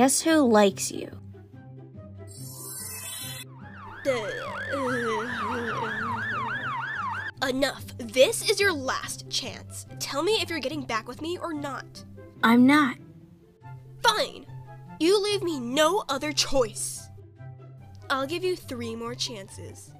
Guess who likes you? Enough. This is your last chance. Tell me if you're getting back with me or not. I'm not. Fine. You leave me no other choice. I'll give you three more chances.